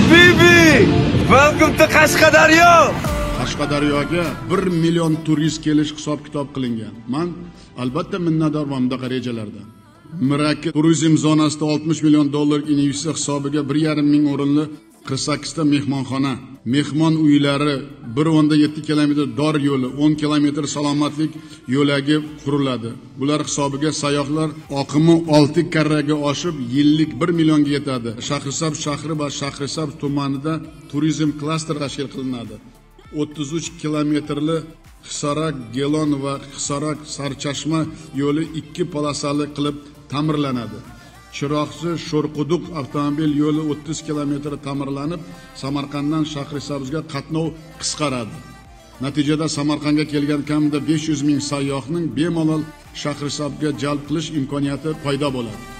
Habibi! Welcome to Qashqadaryo! qashqadaryoga 1 million turist kelish hisob kitob qilingan man albatta minnatdorman bunaqa rejalardan mirak turizm zonasida oltmish million dollar investitsiya hisobiga bir yarim ming o'rinli 48 ta mehmonxona mehmon uylari bir o'nda yetti kilometr dor yo'li o'n kilometr salomatlik yo'lagi quriladi. Bular hisobiga sayyohlar oqimi olti karraga oshib yillik bir millionga yetadi. Shahrisab shahri va shahrisab tumanida turizm klaster tashkil qilinadi. o'ttiz uch kilometrli hisorak gelon va hisorak sarchashma yo'li ikki polosali qilib ta'mirlanadi. Chiroqchi sho'rquduq avtomobil yo'li o'ttiz kilometr ta'mirlanib samarqanddan shahrisabzga qatnov qisqaradi. Natijada samarqandga kelgan kamida besh yuz ming sayyohning bemalol shahrisabzga jalb qilish imkoniyati paydo bo'ladi.